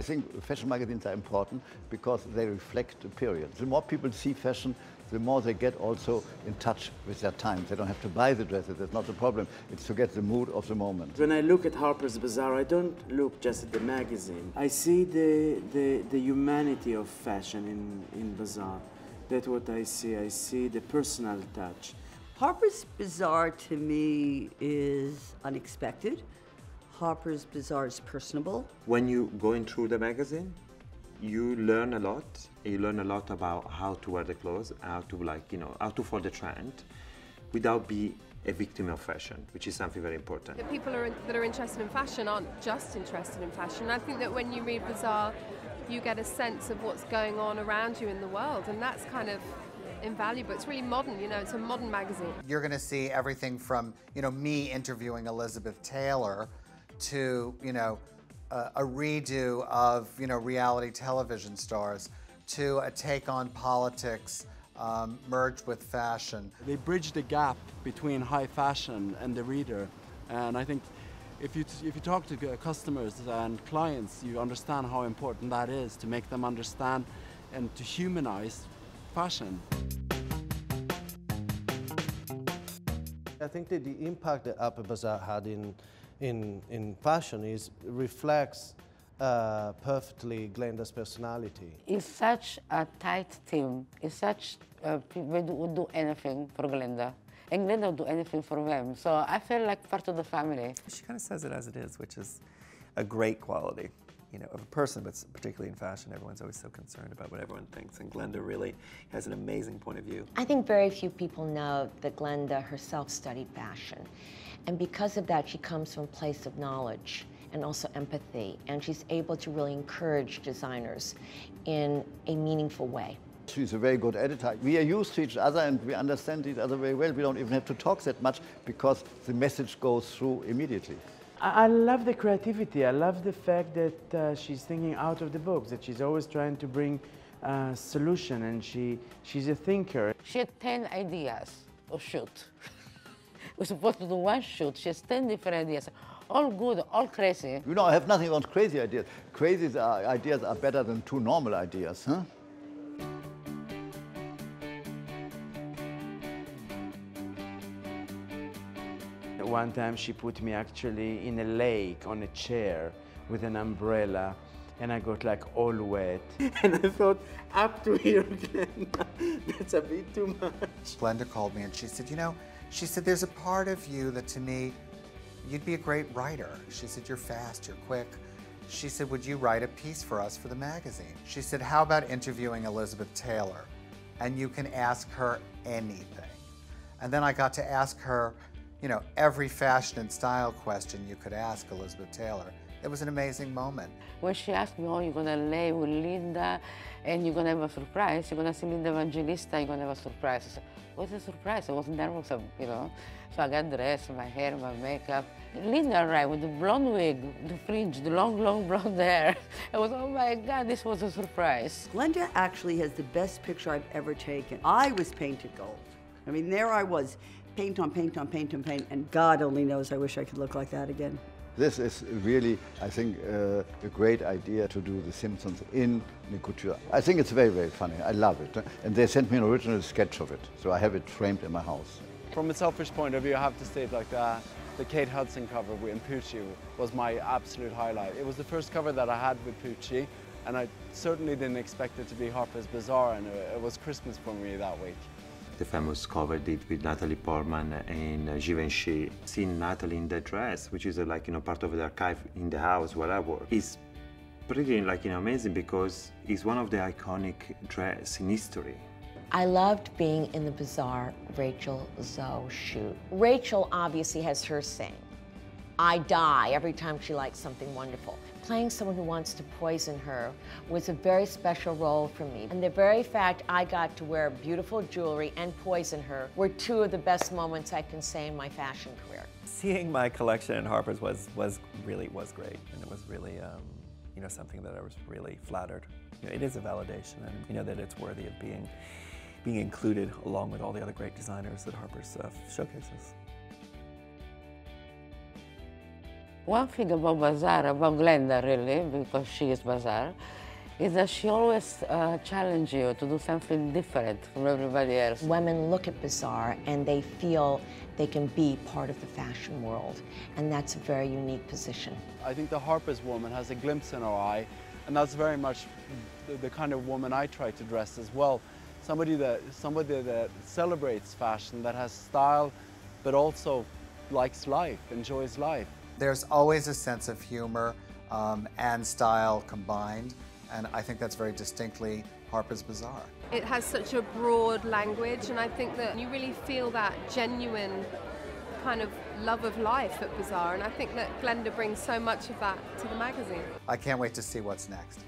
think fashion magazines are important because they reflect a period. The more people see fashion, the more they get also in touch with their time. They don't have to buy the dresses, that's not the problem. It's to get the mood of the moment. When I look at Harper's Bazaar, I don't look just at the magazine. I see the, the, the humanity of fashion in, in Bazaar. That's what I see. I see the personal touch. Harper's Bazaar to me is unexpected. Harper's Bazaar is personable. When you going through the magazine, you learn a lot. You learn a lot about how to wear the clothes, how to like, you know, how to follow the trend without be a victim of fashion, which is something very important. The people are, that are interested in fashion aren't just interested in fashion. I think that when you read Bazaar, you get a sense of what's going on around you in the world, and that's kind of invaluable. It's really modern, you know, it's a modern magazine. You're going to see everything from, you know, me interviewing Elizabeth Taylor to, you know, a, a redo of, you know, reality television stars to a take on politics um, merged with fashion. They bridge the gap between high fashion and the reader. And I think if you, if you talk to customers and clients, you understand how important that is to make them understand and to humanize fashion. I think that the impact that Harper's Bazaar had in, in, in fashion is reflects uh, perfectly Glenda's personality. It's such a tight team. It's such uh, people would do anything for Glenda. And Glenda would do anything for them. So I feel like part of the family. She kind of says it as it is, which is a great quality you know, of a person, but particularly in fashion, everyone's always so concerned about what everyone thinks, and Glenda really has an amazing point of view. I think very few people know that Glenda herself studied fashion, and because of that, she comes from a place of knowledge and also empathy, and she's able to really encourage designers in a meaningful way. She's a very good editor. We are used to each other and we understand each other very well. We don't even have to talk that much because the message goes through immediately. I love the creativity. I love the fact that uh, she's thinking out of the box, that she's always trying to bring a uh, solution and she, she's a thinker. She had 10 ideas of shoot. We're supposed to do one shoot. She has 10 different ideas. All good, all crazy. You know, I have nothing against crazy ideas. Crazy ideas are better than two normal ideas, huh? One time she put me actually in a lake on a chair with an umbrella and I got like all wet. And I thought, up to here, Glenda, that's a bit too much. Glenda called me and she said, you know, she said, there's a part of you that to me, you'd be a great writer. She said, you're fast, you're quick. She said, would you write a piece for us for the magazine? She said, how about interviewing Elizabeth Taylor? And you can ask her anything. And then I got to ask her you know, every fashion and style question you could ask Elizabeth Taylor. It was an amazing moment. When she asked me, oh, you're going to lay with Linda and you're going to have a surprise, you're going to see Linda Evangelista, you're going to have a surprise. I said, what's a surprise? I wasn't nervous, you know. So I got dressed, my hair, my makeup. Linda arrived with the blonde wig, the fringe, the long, long blonde hair. I was, oh my God, this was a surprise. Glenda actually has the best picture I've ever taken. I was painted gold. I mean, there I was, paint on paint on paint on paint, and God only knows I wish I could look like that again. This is really, I think, uh, a great idea to do The Simpsons in the couture. I think it's very, very funny. I love it. And they sent me an original sketch of it, so I have it framed in my house. From a selfish point of view, I have to state like that. The Kate Hudson cover with Pucci was my absolute highlight. It was the first cover that I had with Pucci, and I certainly didn't expect it to be Harper's Bazaar, and it was Christmas for me that week the famous cover did with Natalie Portman and uh, Givenchy. Seeing Natalie in that dress, which is uh, like, you know, part of the archive in the house where I work, is pretty like, you know, amazing because it's one of the iconic dress in history. I loved being in the Bazaar Rachel Zoe shoot. Rachel obviously has her saying, I die every time she likes something wonderful playing someone who wants to poison her was a very special role for me. And the very fact I got to wear beautiful jewelry and poison her were two of the best moments I can say in my fashion career. Seeing my collection in Harper's was, was really was great. And it was really, um, you know, something that I was really flattered. You know, it is a validation and, you know, that it's worthy of being, being included along with all the other great designers that Harper's uh, showcases. One thing about Bazaar, about Glenda really, because she is Bazaar, is that she always uh, challenges you to do something different from everybody else. Women look at Bazaar and they feel they can be part of the fashion world, and that's a very unique position. I think the Harper's woman has a glimpse in her eye, and that's very much the, the kind of woman I try to dress as well. Somebody that, somebody that celebrates fashion, that has style, but also likes life, enjoys life. There's always a sense of humor um, and style combined, and I think that's very distinctly Harper's Bazaar. It has such a broad language, and I think that you really feel that genuine kind of love of life at Bazaar, and I think that Glenda brings so much of that to the magazine. I can't wait to see what's next.